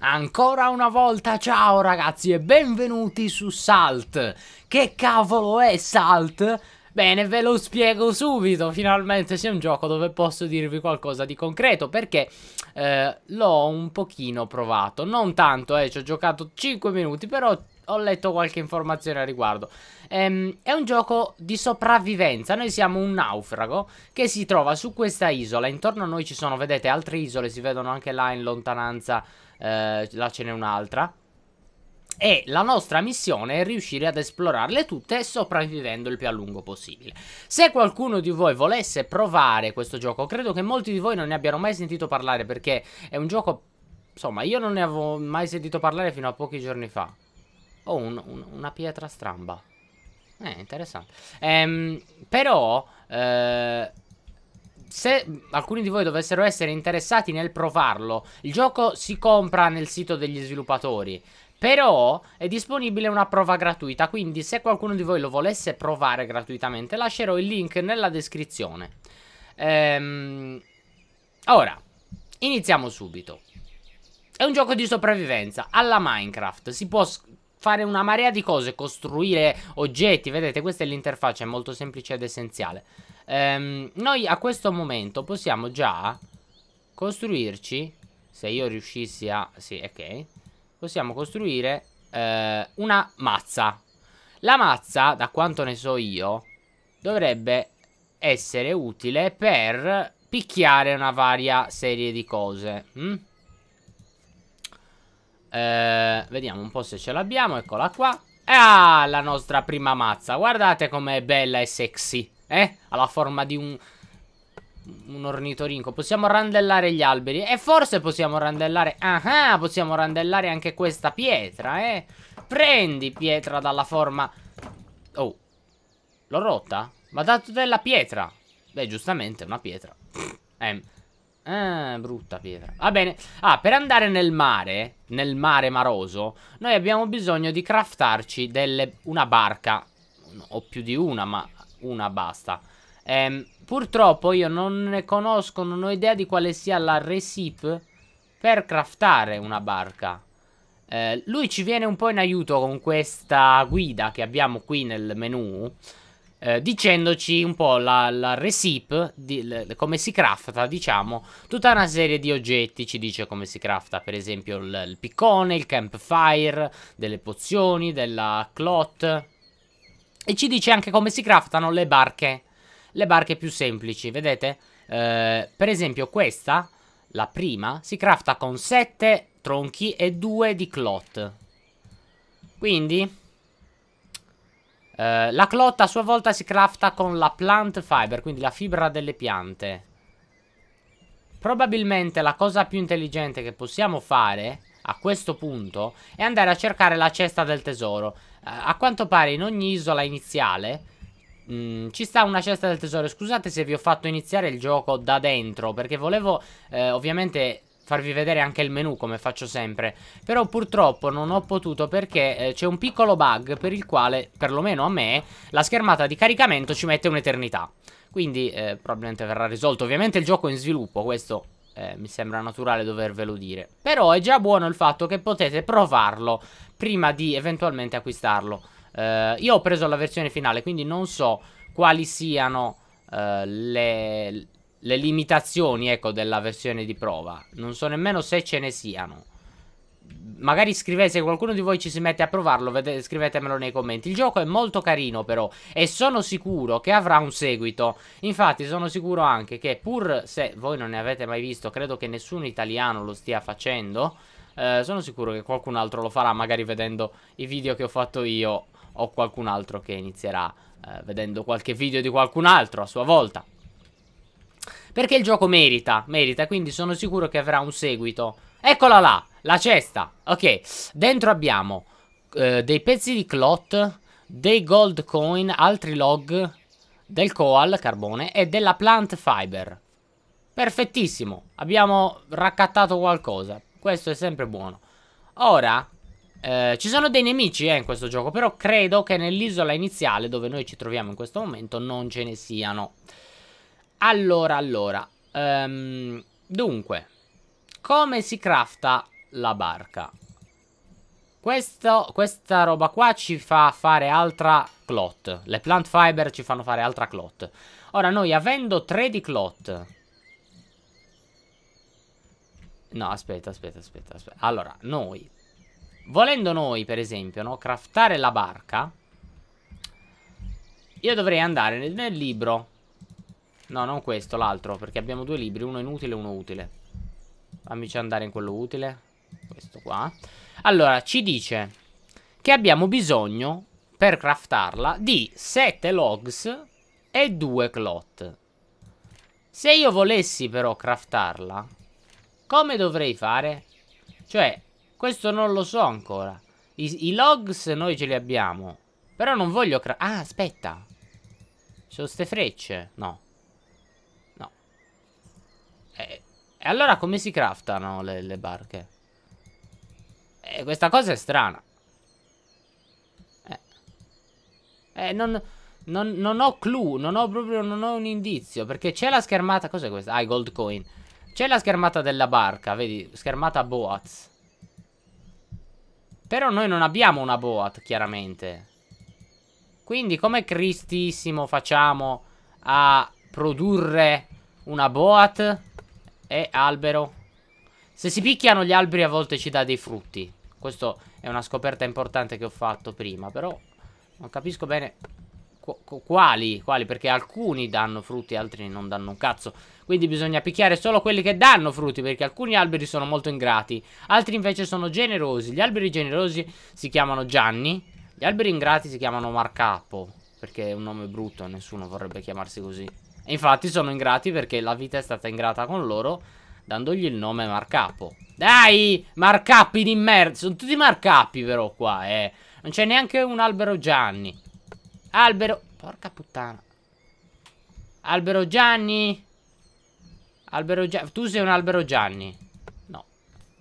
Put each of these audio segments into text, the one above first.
Ancora una volta ciao ragazzi e benvenuti su Salt. Che cavolo è Salt? Bene ve lo spiego subito. Finalmente c'è un gioco dove posso dirvi qualcosa di concreto Perché eh, l'ho un pochino provato. Non tanto eh, ci ho giocato 5 minuti Però ho letto qualche informazione a riguardo. Ehm, È un gioco di sopravvivenza. Noi siamo un naufrago che si trova su questa isola. Intorno a noi ci sono, vedete, altre isole Si vedono anche là in lontananza eh, là ce n'è un'altra. E la nostra missione è riuscire ad esplorarle tutte sopravvivendo il più a lungo possibile. Se qualcuno di voi volesse provare questo gioco, credo che molti di voi non ne abbiano mai sentito parlare perché è un gioco... Insomma, io non ne avevo mai sentito parlare fino a pochi giorni fa. Oh, un, un, una pietra stramba. Eh, interessante. Ehm, però... Eh, se alcuni di voi dovessero essere interessati nel provarlo, il gioco si compra nel sito degli sviluppatori. Però è disponibile una prova gratuita, quindi se qualcuno di voi lo volesse provare gratuitamente, lascerò il link nella descrizione. Ehm, ora, iniziamo subito. È un gioco di sopravvivenza alla Minecraft. Si può fare una marea di cose, costruire oggetti. Vedete, questa è l'interfaccia, è molto semplice ed essenziale. Ehm, noi a questo momento possiamo già costruirci, se io riuscissi a... sì, ok, possiamo costruire eh, una mazza. La mazza, da quanto ne so io, dovrebbe essere utile per picchiare una varia serie di cose. Hm? Eh, vediamo un po' se ce l'abbiamo, eccola qua. Ah, la nostra prima mazza, guardate com'è bella e sexy. Eh? Ha la forma di un... Un ornitorinco Possiamo randellare gli alberi E forse possiamo randellare Ah, possiamo randellare anche questa pietra, eh? Prendi pietra dalla forma... Oh L'ho rotta? Ma dato della pietra Beh, giustamente, una pietra Eh... Ah, brutta pietra. Va bene. Ah, per andare nel mare, nel mare maroso, noi abbiamo bisogno di craftarci delle, una barca. O più di una, ma una basta. Ehm, purtroppo io non ne conosco, non ho idea di quale sia la recipe per craftare una barca. Eh, lui ci viene un po' in aiuto con questa guida che abbiamo qui nel menu. Eh, dicendoci un po' la, la recipe, di, le, come si crafta, diciamo, tutta una serie di oggetti, ci dice come si crafta, per esempio il, il piccone, il campfire, delle pozioni, della cloth, e ci dice anche come si craftano le barche. Le barche più semplici, vedete? Eh, per esempio questa, la prima, si crafta con 7 tronchi e 2 di cloth. Quindi... Eh, la cloth a sua volta si crafta con la plant fiber, quindi la fibra delle piante. Probabilmente la cosa più intelligente che possiamo fare a questo punto è andare a cercare la cesta del tesoro. A quanto pare in ogni isola iniziale mh, mm, ci sta una cesta del tesoro. Scusate se vi ho fatto iniziare il gioco da dentro, perché volevo eh, ovviamente farvi vedere anche il menu come faccio sempre. Però purtroppo non ho potuto perché eh, c'è un piccolo bug per il quale, perlomeno a me, la schermata di caricamento ci mette un'eternità. Quindi eh, probabilmente verrà risolto. Ovviamente il gioco è in sviluppo, questo eh, mi sembra naturale dovervelo dire. Però è già buono il fatto che potete provarlo prima di eventualmente acquistarlo. Eh, io ho preso la versione finale, quindi non so quali siano eh, le, le limitazioni ecco, della versione di prova. Non so nemmeno se ce ne siano magari scrivete se qualcuno di voi ci si mette a provarlo, vedete, scrivetemelo nei commenti. Il gioco è molto carino però e sono sicuro che avrà un seguito. Infatti sono sicuro anche che pur se voi non ne avete mai visto, credo che nessun italiano lo stia facendo, eh, sono sicuro che qualcun altro lo farà magari vedendo i video che ho fatto io o qualcun altro che inizierà eh, vedendo qualche video di qualcun altro a sua volta. Perché il gioco merita, merita, quindi sono sicuro che avrà un seguito. Eccola là! La cesta. Ok, dentro abbiamo uh, dei pezzi di cloth, dei gold coin, altri log, del coal, carbone, e della plant fiber. Perfettissimo. Abbiamo raccattato qualcosa. Questo è sempre buono. Ora, eh, ci sono dei nemici eh, in questo gioco, però credo che nell'isola iniziale, dove noi ci troviamo in questo momento, non ce ne siano. Allora, allora. Um, dunque, come si crafta la barca. Questo, questa roba qua ci fa fare altra clot. Le plant fiber ci fanno fare altra clot. Ora noi avendo 3 di clot... No, aspetta, aspetta, aspetta, aspetta. Allora, noi... Volendo noi, per esempio, no, craftare la barca... Io dovrei andare nel, nel libro. No, non questo, l'altro, perché abbiamo due libri, uno inutile e uno utile. Fammici andare in quello utile. Questo qua. Allora, ci dice che abbiamo bisogno, per craftarla, di 7 logs e 2 clot. Se io volessi però craftarla, come dovrei fare? Cioè, questo non lo so ancora. I, i logs noi ce li abbiamo. Però non voglio. Ah, aspetta. Ci sono ste frecce? No. No. Eh, e allora come si craftano le, le barche? Eh, questa cosa è strana. Eh. Eh, non, non, non ho clue, non ho proprio, non ho un indizio. Perché c'è la schermata, cos'è questa? Ah, i gold coin. C'è la schermata della barca, vedi? Schermata Boats. Però noi non abbiamo una Boat, chiaramente. Quindi come cristissimo facciamo a produrre una Boat e albero? Se si picchiano gli alberi a volte ci dà dei frutti. Questa è una scoperta importante che ho fatto prima, però non capisco bene quali, quali, perché alcuni danno frutti altri non danno un cazzo. Quindi bisogna picchiare solo quelli che danno frutti, perché alcuni alberi sono molto ingrati, altri invece sono generosi. Gli alberi generosi si chiamano Gianni, gli alberi ingrati si chiamano Marcappo, perché è un nome brutto nessuno vorrebbe chiamarsi così. E infatti sono ingrati perché la vita è stata ingrata con loro, dandogli il nome Marcappo. Dai, marcappi di merda. Sono tutti marcappi però qua, eh. Non c'è neanche un albero Gianni. Albero... Porca puttana. Albero Gianni. Albero Gianni. Tu sei un albero Gianni. No.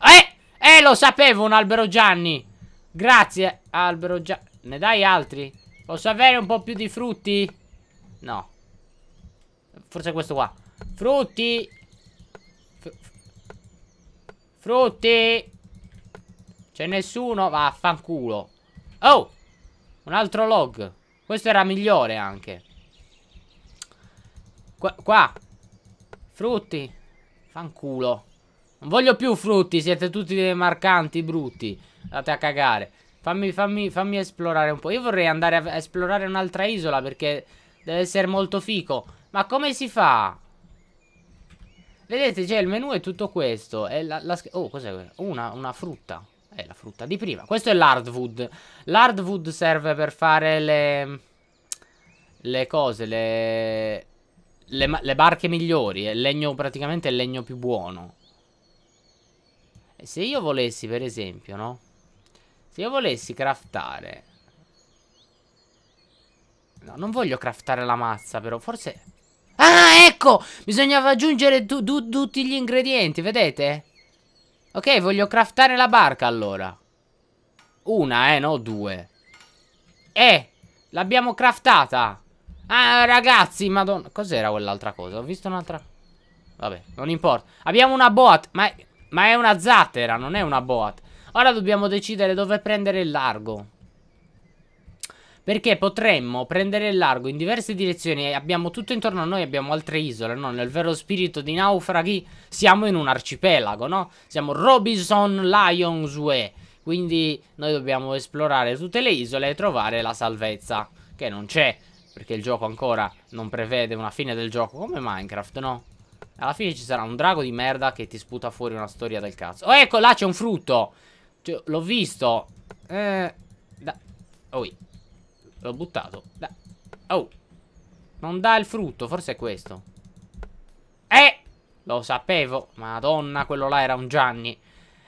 Eh! Eh, lo sapevo, un albero Gianni. Grazie, albero Gianni. Ne dai altri? Posso avere un po' più di frutti? No. Forse questo qua. Frutti. Frutti! C'è nessuno? Vaffanculo. Oh! Un altro log. Questo era migliore anche. Qua. qua. Frutti. Fanculo. Non voglio più frutti, siete tutti dei marcanti brutti. Andate a cagare. Fammi, fammi, fammi esplorare un po'. Io vorrei andare a esplorare un'altra isola perché deve essere molto fico. Ma come si fa? Vedete, cioè, il menu è tutto questo. È la, la, oh, cos'è? Una, una frutta. È la frutta di prima. Questo è l'hardwood. L'hardwood serve per fare le... Le cose, le... Le, le barche migliori. È legno, praticamente il legno più buono. E se io volessi, per esempio, no? Se io volessi craftare... No, non voglio craftare la mazza, però forse... Ah, ecco! Bisognava aggiungere tu, tu, tutti gli ingredienti, vedete? Ok, voglio craftare la barca allora. Una, eh, no due. Eh, l'abbiamo craftata. Ah, ragazzi, madonna. Cos'era quell'altra cosa? Ho visto un'altra... Vabbè, non importa. Abbiamo una boat, ma è, ma è una zattera, non è una boat. Ora dobbiamo decidere dove prendere il largo. Perché potremmo prendere il largo in diverse direzioni abbiamo tutto intorno a noi, abbiamo altre isole, no? Nel vero spirito di naufraghi siamo in un arcipelago, no? Siamo Robinson Lions Way. Quindi noi dobbiamo esplorare tutte le isole e trovare la salvezza, che non c'è, perché il gioco ancora non prevede una fine del gioco, come Minecraft, no? Alla fine ci sarà un drago di merda che ti sputa fuori una storia del cazzo. Oh, ecco, là c'è un frutto! Cioè, L'ho visto. Eh... Da... Oh, L'ho buttato. Da oh. Non dà il frutto, forse è questo. Eh! Lo sapevo. Madonna, quello là era un Gianni.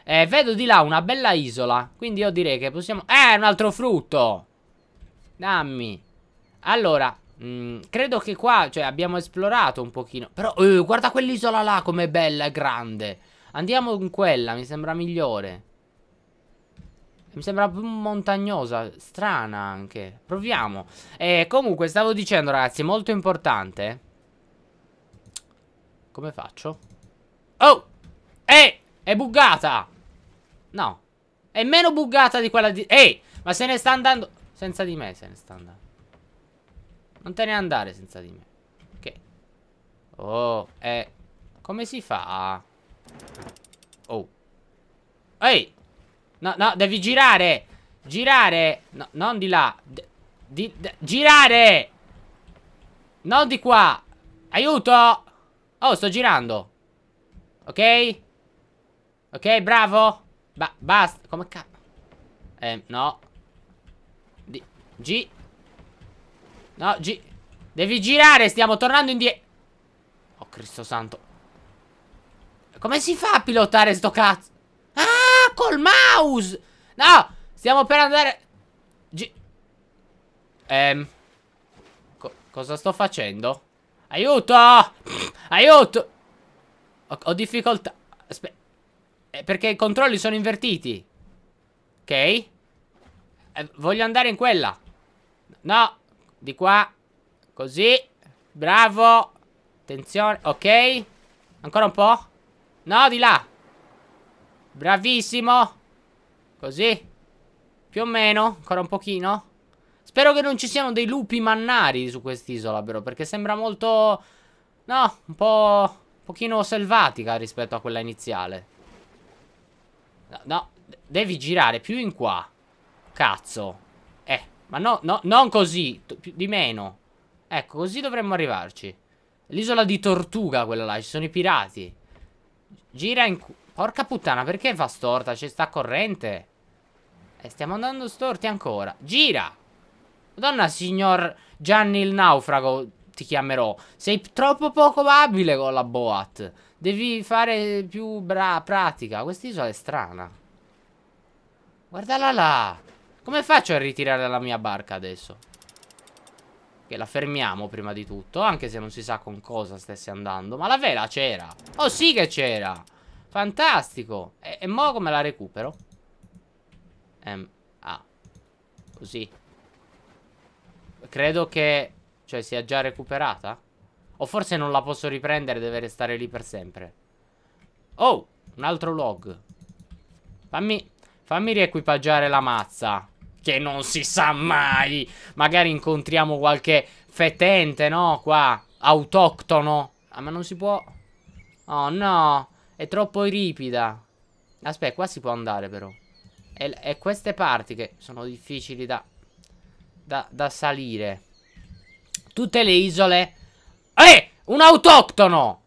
Eh, vedo di là una bella isola. Quindi io direi che possiamo... Eh, un altro frutto! Dammi. Allora, mh, mm, credo che qua, cioè, abbiamo esplorato un pochino. Però, eh, guarda quell'isola là com'è bella e grande. Andiamo in quella, mi sembra migliore. Mi sembra più montagnosa, strana anche. Proviamo. E comunque, stavo dicendo, ragazzi, molto importante. Come faccio? Oh! Eh! È buggata! No. È meno buggata di quella di... Ehi! Ma se ne sta andando... Senza di me se ne sta andando. Non te ne andare senza di me. Che? Oh, eh... Come si fa? Oh. Ehi! No, no, devi girare! Girare! No, non di là. D di, girare! Non di qua! Aiuto! Oh, sto girando. Ok? Ok, bravo. Ba basta. Come cazzo? Eh, no. Di G. No, G. Devi girare, stiamo tornando indietro. Oh, Cristo santo. Come si fa a pilotare sto cazzo? Ah, col mouse! No, stiamo per andare... G. Ehm... Co cosa sto facendo? Aiuto! Aiuto! Ho, ho difficoltà. Aspetta. Eh, perché i controlli sono invertiti. Ok? Eh, voglio andare in quella. No. Di qua. Così. Bravo. Attenzione. Ok. Ancora un po'. No, di là. Bravissimo. Così. Più o meno. Ancora un pochino. Spero che non ci siano dei lupi mannari su quest'isola, però. Perché sembra molto... No, un po'... Un pochino selvatica rispetto a quella iniziale. No, no, devi girare più in qua. Cazzo. Eh, ma no, no, non così, di meno. Ecco, così dovremmo arrivarci. L'isola di Tortuga quella là, ci sono i pirati. Gira in... Porca puttana, perché fa storta? C'è sta corrente. E eh, stiamo andando storti ancora. Gira! Madonna, signor Gianni il naufrago, ti chiamerò. Sei troppo poco abile con la boat. Devi fare più bra pratica. Quest'isola è strana. Guardala là. Come faccio a ritirare la mia barca adesso? Che la fermiamo prima di tutto. Anche se non si sa con cosa stesse andando. Ma la vela c'era. Oh sì che c'era. Fantastico. E, e mo come la recupero? Ehm, ah. Così. Credo che... Cioè sia già recuperata? O forse non la posso riprendere, deve restare lì per sempre. Oh, un altro log. Fammi, fammi riequipaggiare la mazza. Che non si sa mai. Magari incontriamo qualche fetente, no? Qua, autoctono. Ah, ma non si può... Oh, no. È troppo ripida. Aspetta, qua si può andare, però. E, e queste parti che sono difficili da, da, da salire. Tutte le isole eh! Un autoctono!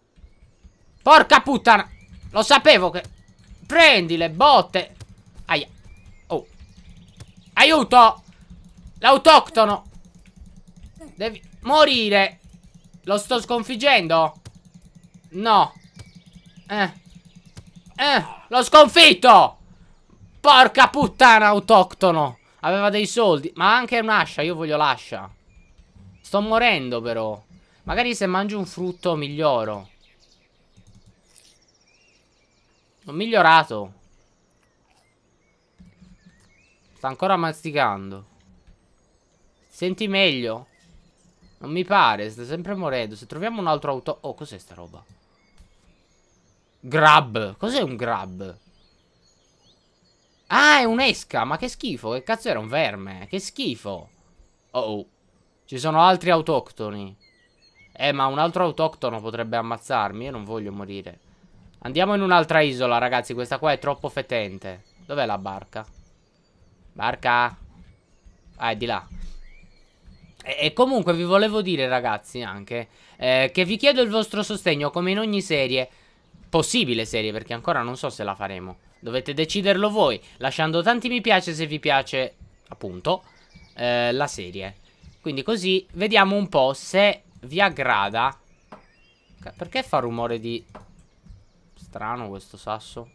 Porca puttana! Lo sapevo che... Prendi le botte! Aia. Oh. Aiuto! L'autoctono! Devi morire! Lo sto sconfiggendo? No. Eh. Eh. L'ho sconfitto! Porca puttana, autoctono! Aveva dei soldi. Ma anche un'ascia. Io voglio l'ascia. Sto morendo, però. Magari se mangio un frutto miglioro. Ho migliorato. Sta ancora masticando. Senti meglio? Non mi pare, sta sempre morendo. Se troviamo un altro auto... Oh, cos'è sta roba? Grab. Cos'è un grab? Ah, è un'esca. Ma che schifo. Che cazzo era un verme? Che schifo. Oh, oh. Ci sono altri autoctoni. Eh, ma un altro autoctono potrebbe ammazzarmi. Io non voglio morire. Andiamo in un'altra isola, ragazzi. Questa qua è troppo fetente. Dov'è la barca? Barca? Ah, è di là. E, comunque vi volevo dire, ragazzi, anche eh, che vi chiedo il vostro sostegno, come in ogni serie. Possibile serie, perché ancora non so se la faremo. Dovete deciderlo voi, lasciando tanti mi piace se vi piace, appunto, eh, la serie. Quindi così vediamo un po' se vi aggrada. Perché fa rumore di... Strano questo sasso?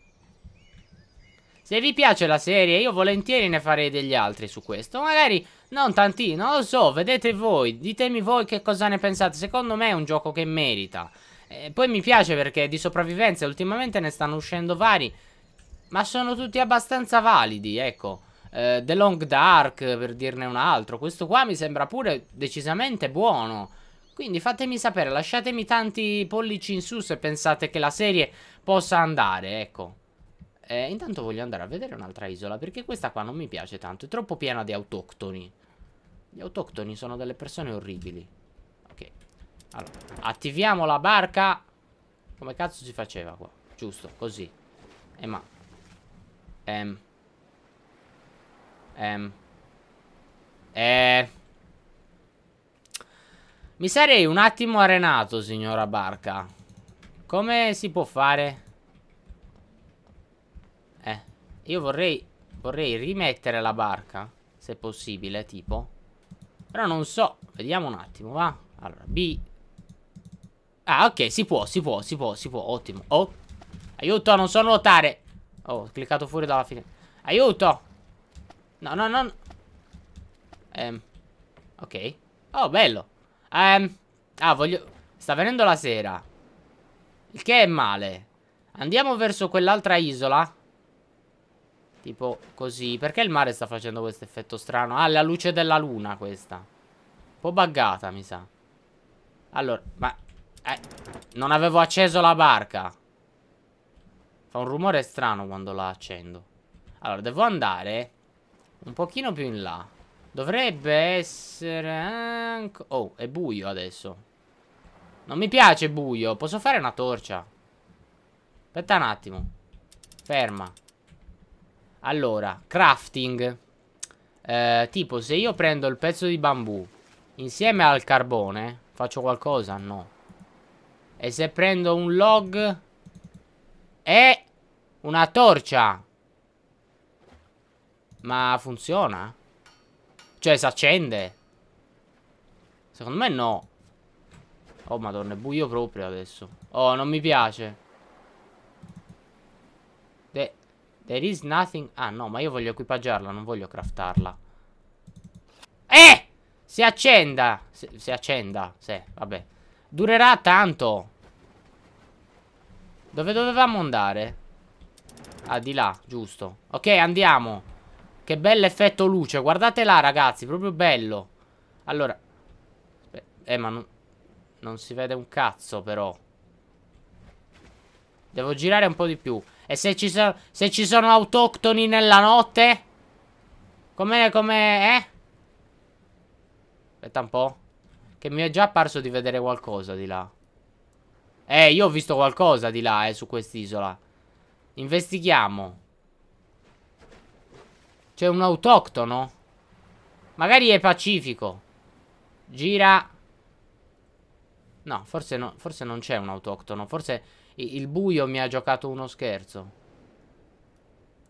Se vi piace la serie io volentieri ne farei degli altri su questo. Magari non tanti, non lo so, vedete voi Ditemi voi che cosa ne pensate. Secondo me è un gioco che merita e Poi mi piace perché di sopravvivenza ultimamente ne stanno uscendo vari Ma sono tutti abbastanza validi, ecco. Eh, The Long Dark per dirne un altro Questo qua mi sembra pure decisamente buono. Quindi fatemi sapere, lasciatemi tanti pollici in su se pensate che la serie possa andare, ecco. eh, intanto voglio andare a vedere un'altra isola Perché questa qua non mi piace tanto È troppo piena di autoctoni. Gli autoctoni sono delle persone orribili Allora Attiviamo la barca. Come cazzo si faceva qua? Giusto, così. E eh, ma Ehm Ehm Eh. Mi sarei un attimo arenato, signora barca. Come si può fare? Io vorrei Vorrei rimettere la barca Se possibile, tipo. Però non so Vediamo un attimo, va? Allora, B Ah, ok, si può, si può, si può, si può Ottimo. Oh Aiuto, non so nuotare. Oh, ho cliccato fuori dalla fine. Aiuto! No, no, no. Ehm, Ok. Oh, bello. Ehm, Ah, voglio Sta venendo la sera. Il che è male. Andiamo verso quell'altra isola. Tipo così. Perché il mare sta facendo questo effetto strano? Ah, la luce della luna questa. Un po' buggata mi sa. Allora, ma eh, Non avevo acceso la barca. Fa un rumore strano quando la accendo. Allora, devo andare Un pochino più in là. Dovrebbe essere anche... Oh, è buio adesso. Non mi piace buio. Posso fare una torcia? Aspetta un attimo. Ferma. Allora, crafting. Eh, tipo, se io prendo il pezzo di bambù insieme al carbone, faccio qualcosa? No. E se prendo un log e una torcia. Ma funziona? Cioè, si accende? Secondo me no. Oh, madonna, è buio proprio adesso. Oh, non mi piace. De There is nothing... Ah, no, ma io voglio equipaggiarla, non voglio craftarla. Eh! Si accenda! Si, si accenda, sì, vabbè. Durerà tanto. Dove dovevamo andare? Ah, di là, giusto. Ok, andiamo. Che bell'effetto luce. Guardate là, ragazzi, proprio bello. Allora. Eh, ma non... Non si vede un cazzo, però. Devo girare un po' di più. E se ci, so se ci sono autoctoni nella notte? Come, come, eh? Aspetta un po'. Che mi è già apparso di vedere qualcosa di là. Eh, io ho visto qualcosa di là, eh, su quest'isola. Investighiamo. C'è un autoctono? Magari è pacifico. Gira. No, forse, no, forse non c'è un autoctono. Forse il buio mi ha giocato uno scherzo.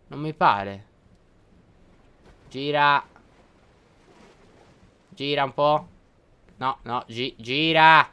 Non mi pare. Gira. Gira un po'. No, no, gi gira.